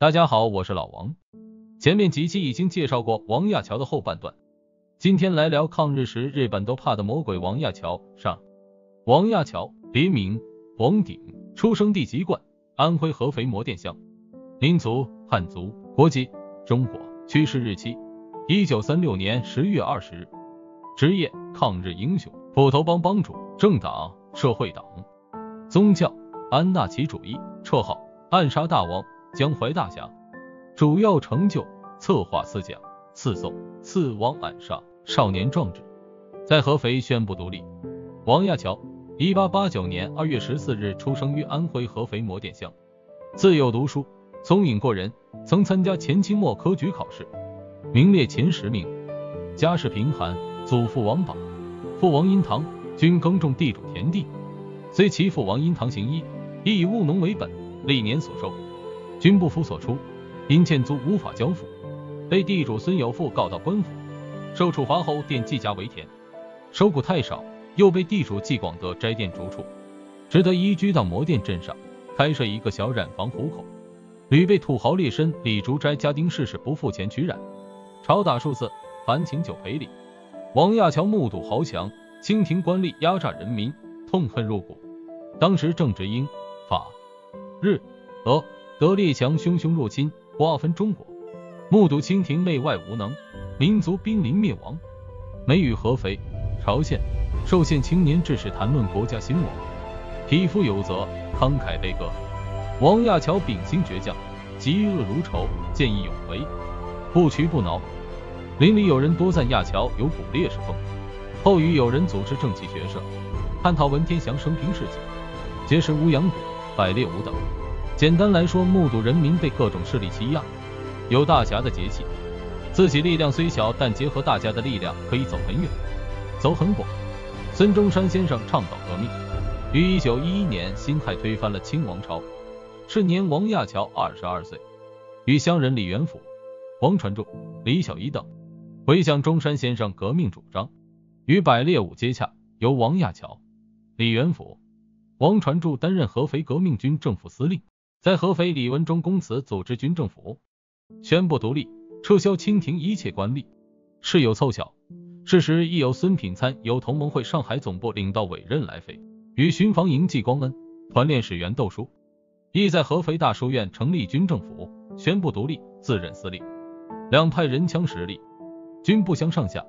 大家好，我是老王。前面几期已经介绍过王亚樵的后半段，今天来聊抗日时日本都怕的魔鬼王亚樵上。王亚樵别名王鼎，出生地籍贯安徽合肥磨店乡，民族汉族，国籍中国，去世日期一九三六年十月二十日，职业抗日英雄，斧头帮帮主，政党社会党，宗教安纳奇主义，绰号暗杀大王。江淮大侠，主要成就策划四讲、四奏、刺王暗杀、少年壮志，在合肥宣布独立。王亚樵，一八八九年二月十四日出生于安徽合肥磨店乡，自幼读书，聪颖过人，曾参加前清末科举考试，名列前十名。家世贫寒，祖父王榜，父王殷堂，均耕种地主田地，虽其父王殷堂行医，亦以务农为本，历年所收。均不服所出，因欠租无法交付，被地主孙有富告到官府，受处罚后垫计价为田，收谷太少，又被地主季广德摘店逐出，只得移居到磨店镇上，开设一个小染坊糊口，屡被土豪劣绅李竹斋家丁事事不付钱取染，朝打数次，烦请酒赔礼。王亚樵目睹豪强、清廷官吏压榨人民，痛恨入骨。当时正值英、法、日、俄。德列强汹汹入侵，瓜分中国，目睹清廷内外无能，民族濒临灭亡。美与合肥、朝鲜、寿县青年志士谈论国家兴亡，匹夫有责，慷慨悲歌。王亚樵秉性倔强，嫉恶如仇，见义勇为，不屈不挠。邻里有人多赞亚樵有股烈士风，后与友人组织正气学社，探讨文天祥生平事迹，结识吴阳谷、百列武等。简单来说，目睹人民被各种势力欺压，有大侠的节气，自己力量虽小，但结合大家的力量可以走很远，走很广。孙中山先生倡导革命，于一九一一年辛亥推翻了清王朝，是年王亚樵二十二岁，与乡人李元甫、王传柱、李小一等回向中山先生革命主张，与百列武接洽，由王亚樵、李元甫、王传柱担任合肥革命军政府司令。在合肥，李文忠公祠组织军政府，宣布独立，撤销清廷一切官吏。事有凑巧，事实亦有孙品参由同盟会上海总部领到委任来飞，与巡防营季光恩、团练使员窦书，亦在合肥大书院成立军政府，宣布独立，自任司令。两派人枪实力，均不相上下。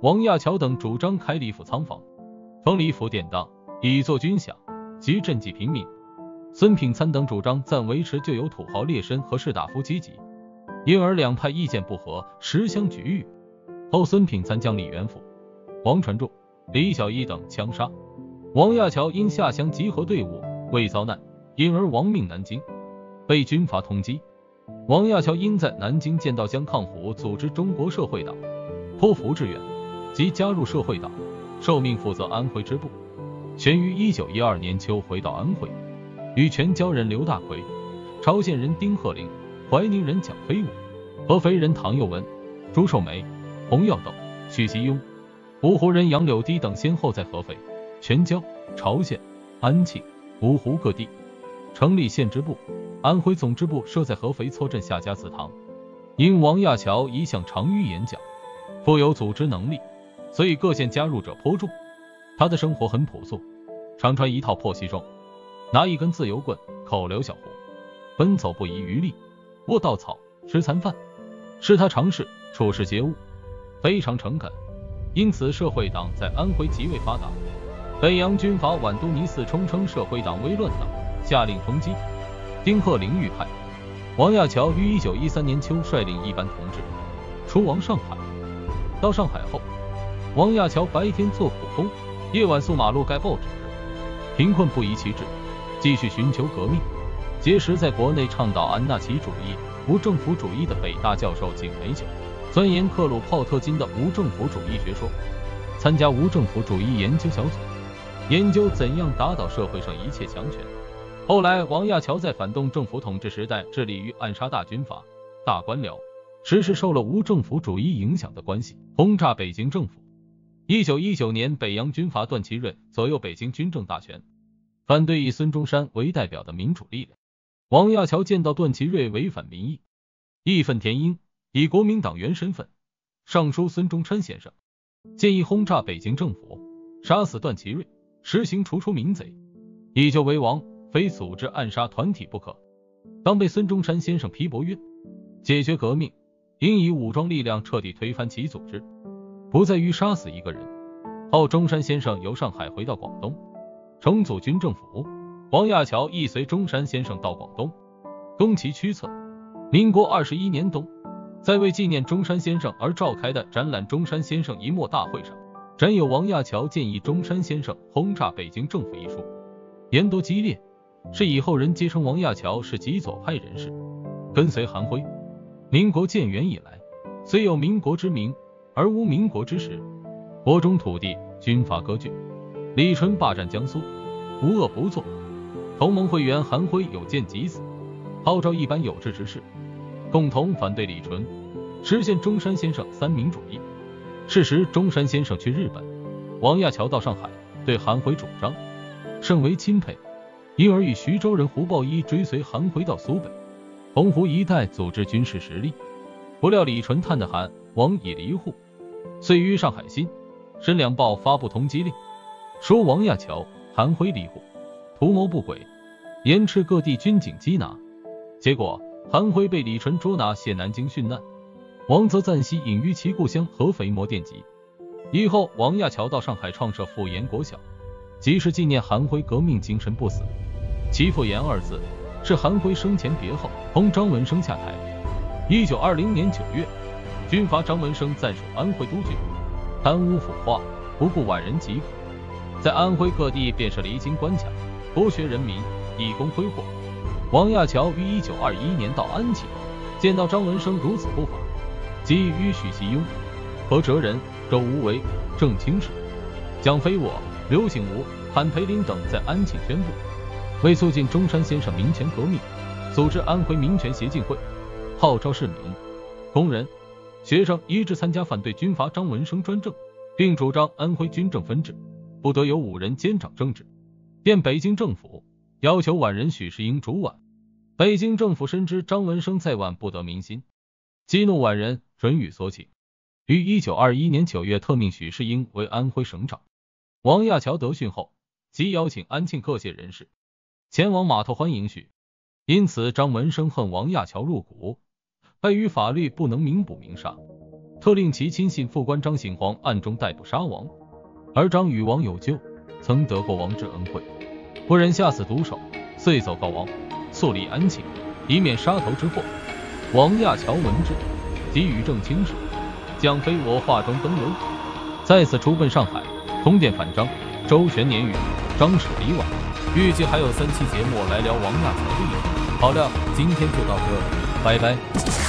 王亚樵等主张开李府仓房，封李府典当，以作军饷及赈济平民。孙品参等主张暂维持旧有土豪劣绅和士大夫阶级，因而两派意见不合，时相举语。后孙品参将李元甫、王传柱、李小一等枪杀。王亚樵因下乡集合队伍未遭难，因而亡命南京，被军阀通缉。王亚樵因在南京见到江抗虎组织中国社会党，颇服志愿，即加入社会党，受命负责安徽支部。全于一九一二年秋回到安徽。与全椒人刘大奎、朝鲜人丁鹤龄、怀宁人蒋飞武、合肥人唐佑文、朱寿梅、洪耀斗、许其庸、芜湖人杨柳堤等先后在合肥、全椒、朝鲜、安庆、芜湖各地成立县支部，安徽总支部设在合肥错镇夏家祠堂。因王亚樵一向长于演讲，富有组织能力，所以各县加入者颇众。他的生活很朴素，常穿一套破西装。拿一根自由棍，口留小胡，奔走不遗余力，卧稻草，吃餐饭，是他常事，处事接物非常诚恳，因此社会党在安徽极为发达。北洋军阀皖都尼四冲称社会党为乱党，下令通缉。丁鹤龄遇害，王亚樵于一九一三年秋率领一班同志出往上海。到上海后，王亚樵白天做苦工，夜晚宿马路盖报纸，贫困不移其志。继续寻求革命，结识在国内倡导安纳奇主义、无政府主义的北大教授景美九，钻研克鲁泡特金的无政府主义学说，参加无政府主义研究小组，研究怎样打倒社会上一切强权。后来，王亚樵在反动政府统治时代致力于暗杀大军阀、大官僚，实施受了无政府主义影响的关系，轰炸北京政府。一九一九年，北洋军阀段祺瑞左右北京军政大权。反对以孙中山为代表的民主力量。王亚樵见到段祺瑞违反民意，义愤填膺，以国民党员身份上书孙中山先生，建议轰炸北京政府，杀死段祺瑞，实行除出民贼，以救为王，非组织暗杀团体不可。当被孙中山先生批驳曰：“解决革命，应以武装力量彻底推翻其组织，不在于杀死一个人。”后中山先生由上海回到广东，重组军政府。王亚樵亦随中山先生到广东，攻其驱策。民国二十一年冬，在为纪念中山先生而召开的展览中山先生一幕大会上，展有王亚樵建议中山先生轰炸北京政府一书，言多激烈，是以后人皆称王亚樵是极左派人士，跟随韩辉。民国建元以来，虽有民国之名，而无民国之实。国中土地军阀割据，李纯霸占江苏，无恶不作。同盟会员韩辉有见及此，号召一般有志之士共同反对李纯，实现中山先生三民主义。是时，中山先生去日本，王亚樵到上海，对韩辉主张甚为钦佩，因而与徐州人胡豹一追随韩辉到苏北、洪湖一带组织军事实力。不料李纯探得韩王已离沪，遂于上海新申两报发布通缉令，说王亚樵、韩辉离沪。图谋不轨，严斥各地军警缉拿，结果韩辉被李纯捉拿，写南京殉难。王则暂息隐于其故乡合肥磨电机。以后，王亚樵到上海创设傅岩国小，即是纪念韩辉革命精神不死。其傅岩二字是韩辉生前别号。同张文生下台。一九二零年九月，军阀张文生暂守安徽督军，贪污腐化，不顾万人疾苦，在安徽各地便设离京关卡。剥削人民，以供挥霍。王亚樵于一九二一年到安庆，见到张文生如此不法，即与许其庸、何哲仁、周无为、郑清世、蒋非我、刘景吾、韩培林等在安庆宣布，为促进中山先生民权革命，组织安徽民权协进会，号召市民、工人、学生一致参加反对军阀张文生专政，并主张安徽军政分治，不得有五人监掌政治。便北京政府要求皖人许世英主皖，北京政府深知张文生在皖不得民心，激怒皖人，准予所请。于一九二一年九月特命许世英为安徽省长。王亚樵得讯后，即邀请安庆各界人士前往码头欢迎许。因此，张文生恨王亚樵入骨，碍于法律不能明捕明杀，特令其亲信副官张醒煌暗中逮捕杀王。而张与王有旧，曾得过王之恩惠。不忍下此毒手，遂走告王，速离安庆，以免杀头之祸。王亚乔闻之，即与郑清氏、蒋非我化妆登楼，再次出奔上海，通电反张。周旋年余，张楚离往。预计还有三期节目来聊王亚乔的。好了，今天就到这，拜拜。